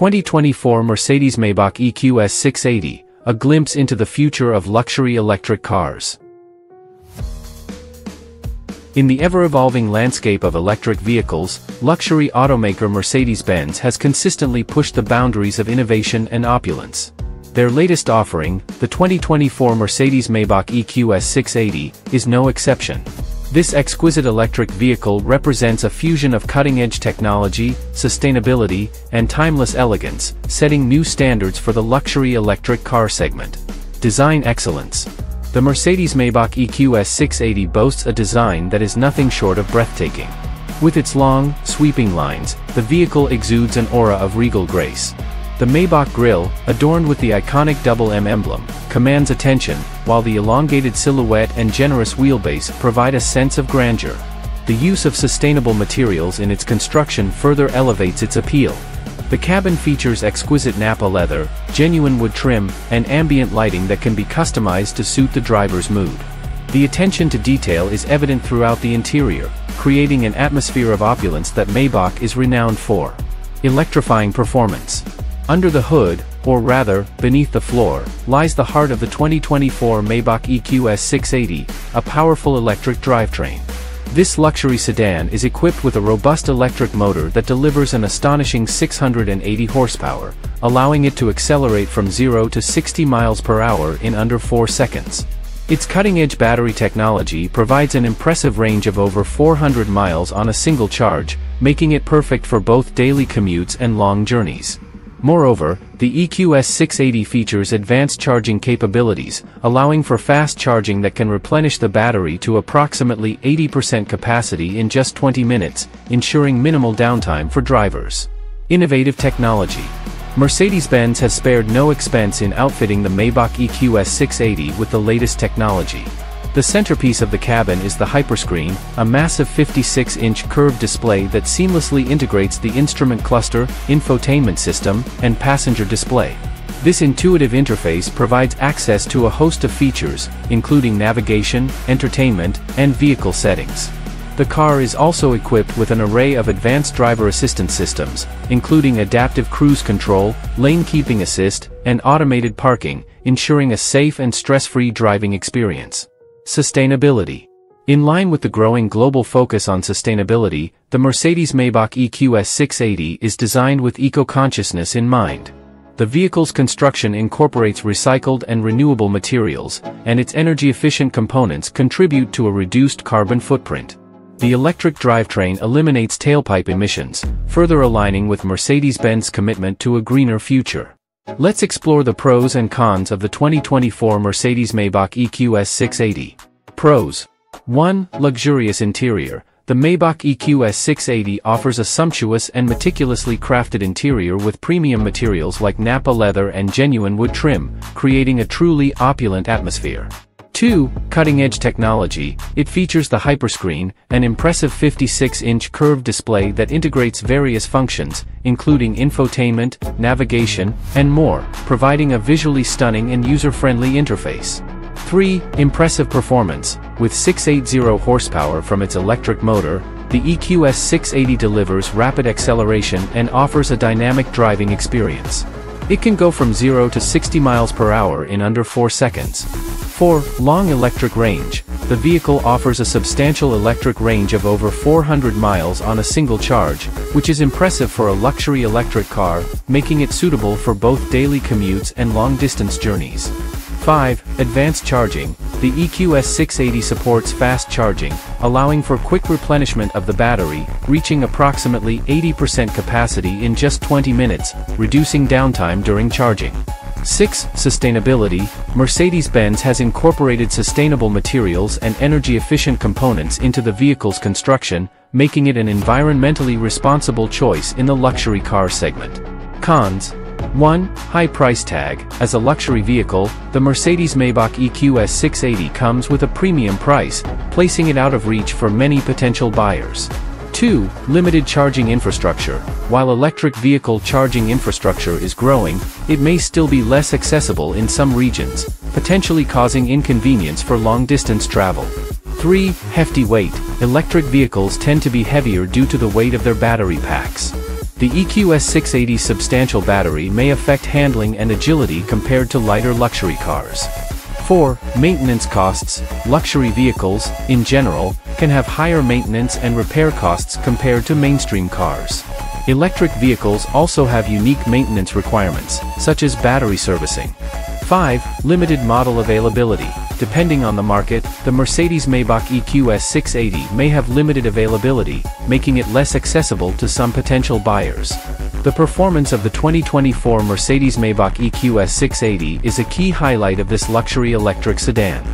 2024 Mercedes-Maybach EQS 680, a glimpse into the future of luxury electric cars. In the ever-evolving landscape of electric vehicles, luxury automaker Mercedes-Benz has consistently pushed the boundaries of innovation and opulence. Their latest offering, the 2024 Mercedes-Maybach EQS 680, is no exception. This exquisite electric vehicle represents a fusion of cutting-edge technology, sustainability, and timeless elegance, setting new standards for the luxury electric car segment. Design excellence. The Mercedes-Maybach EQS 680 boasts a design that is nothing short of breathtaking. With its long, sweeping lines, the vehicle exudes an aura of regal grace. The Maybach grille, adorned with the iconic double M emblem, commands attention, while the elongated silhouette and generous wheelbase provide a sense of grandeur. The use of sustainable materials in its construction further elevates its appeal. The cabin features exquisite Napa leather, genuine wood trim, and ambient lighting that can be customized to suit the driver's mood. The attention to detail is evident throughout the interior, creating an atmosphere of opulence that Maybach is renowned for. Electrifying performance. Under the hood, or rather, beneath the floor, lies the heart of the 2024 Maybach EQS 680, a powerful electric drivetrain. This luxury sedan is equipped with a robust electric motor that delivers an astonishing 680 horsepower, allowing it to accelerate from 0 to 60 miles per hour in under 4 seconds. Its cutting-edge battery technology provides an impressive range of over 400 miles on a single charge, making it perfect for both daily commutes and long journeys. Moreover, the EQS 680 features advanced charging capabilities, allowing for fast charging that can replenish the battery to approximately 80% capacity in just 20 minutes, ensuring minimal downtime for drivers. Innovative technology. Mercedes-Benz has spared no expense in outfitting the Maybach EQS 680 with the latest technology. The centerpiece of the cabin is the Hyperscreen, a massive 56-inch curved display that seamlessly integrates the instrument cluster, infotainment system, and passenger display. This intuitive interface provides access to a host of features, including navigation, entertainment, and vehicle settings. The car is also equipped with an array of advanced driver assistance systems, including adaptive cruise control, lane keeping assist, and automated parking, ensuring a safe and stress-free driving experience. Sustainability. In line with the growing global focus on sustainability, the Mercedes-Maybach EQS 680 is designed with eco-consciousness in mind. The vehicle's construction incorporates recycled and renewable materials, and its energy-efficient components contribute to a reduced carbon footprint. The electric drivetrain eliminates tailpipe emissions, further aligning with Mercedes-Benz commitment to a greener future. Let's explore the pros and cons of the 2024 Mercedes-Maybach EQS 680. Pros. 1. Luxurious interior. The Maybach EQS 680 offers a sumptuous and meticulously crafted interior with premium materials like Nappa leather and genuine wood trim, creating a truly opulent atmosphere. 2. Cutting-edge technology, it features the Hyperscreen, an impressive 56-inch curved display that integrates various functions, including infotainment, navigation, and more, providing a visually stunning and user-friendly interface. 3. Impressive performance, with 680 horsepower from its electric motor, the EQS 680 delivers rapid acceleration and offers a dynamic driving experience. It can go from 0 to 60 miles per hour in under 4 seconds. 4. Long electric range. The vehicle offers a substantial electric range of over 400 miles on a single charge, which is impressive for a luxury electric car, making it suitable for both daily commutes and long-distance journeys. 5. Advanced charging. The EQS 680 supports fast charging, allowing for quick replenishment of the battery, reaching approximately 80% capacity in just 20 minutes, reducing downtime during charging. 6. Sustainability. Mercedes-Benz has incorporated sustainable materials and energy-efficient components into the vehicle's construction, making it an environmentally responsible choice in the luxury car segment. Cons. 1. High price tag. As a luxury vehicle, the Mercedes-Maybach EQS 680 comes with a premium price, placing it out of reach for many potential buyers. 2. Limited charging infrastructure. While electric vehicle charging infrastructure is growing, it may still be less accessible in some regions, potentially causing inconvenience for long-distance travel. 3. Hefty weight. Electric vehicles tend to be heavier due to the weight of their battery packs. The EQS 680's substantial battery may affect handling and agility compared to lighter luxury cars. 4. Maintenance costs. Luxury vehicles, in general, can have higher maintenance and repair costs compared to mainstream cars. Electric vehicles also have unique maintenance requirements, such as battery servicing. 5. Limited model availability. Depending on the market, the Mercedes-Maybach EQS 680 may have limited availability, making it less accessible to some potential buyers. The performance of the 2024 Mercedes-Maybach EQS 680 is a key highlight of this luxury electric sedan.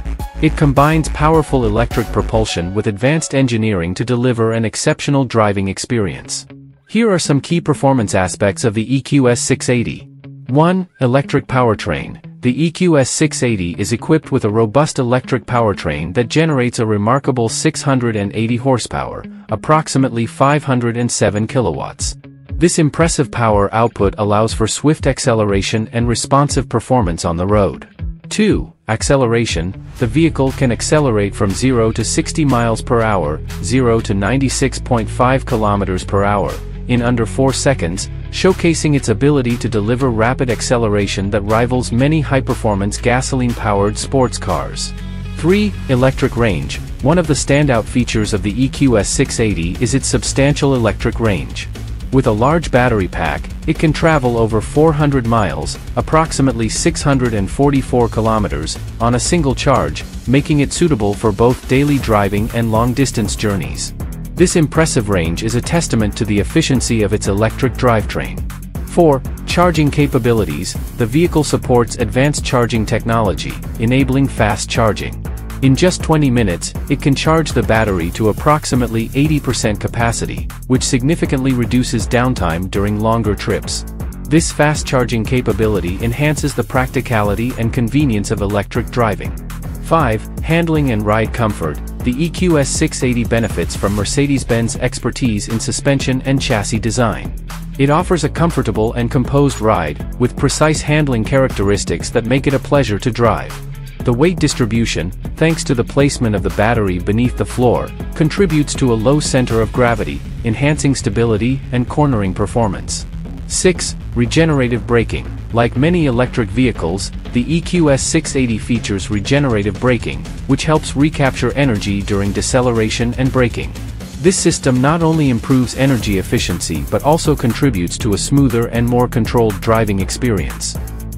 It combines powerful electric propulsion with advanced engineering to deliver an exceptional driving experience. Here are some key performance aspects of the EQS 680. 1. Electric powertrain. The EQS 680 is equipped with a robust electric powertrain that generates a remarkable 680 horsepower, approximately 507 kilowatts. This impressive power output allows for swift acceleration and responsive performance on the road. 2. Acceleration. The vehicle can accelerate from 0 to 60 miles per hour, 0 to 96.5 kilometers per hour, in under 4 seconds, showcasing its ability to deliver rapid acceleration that rivals many high-performance gasoline-powered sports cars. 3. Electric range. One of the standout features of the EQS 680 is its substantial electric range. With a large battery pack, it can travel over 400 miles, approximately 644 kilometers, on a single charge, making it suitable for both daily driving and long-distance journeys. This impressive range is a testament to the efficiency of its electric drivetrain. 4. Charging capabilities. The vehicle supports advanced charging technology, enabling fast charging. In just 20 minutes, it can charge the battery to approximately 80% capacity, which significantly reduces downtime during longer trips. This fast charging capability enhances the practicality and convenience of electric driving. 5. Handling and ride comfort. The EQS 680 benefits from Mercedes-Benz expertise in suspension and chassis design. It offers a comfortable and composed ride, with precise handling characteristics that make it a pleasure to drive. The weight distribution, thanks to the placement of the battery beneath the floor, contributes to a low center of gravity, enhancing stability and cornering performance. 6. Regenerative braking. Like many electric vehicles, the EQS 680 features regenerative braking, which helps recapture energy during deceleration and braking. This system not only improves energy efficiency but also contributes to a smoother and more controlled driving experience.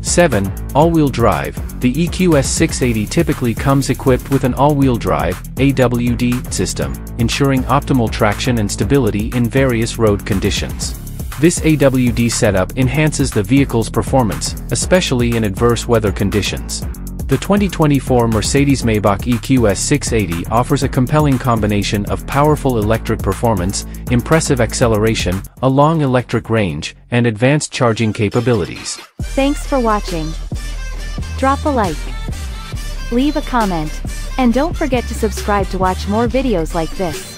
7. All-wheel drive. The EQS 680 typically comes equipped with an all-wheel drive AWD system, ensuring optimal traction and stability in various road conditions. This AWD setup enhances the vehicle's performance, especially in adverse weather conditions. The 2024 Mercedes-Maybach EQS 680 offers a compelling combination of powerful electric performance, impressive acceleration, a long electric range, and advanced charging capabilities. Thanks for watching. Drop a like. Leave a comment. And don't forget to subscribe to watch more videos like this.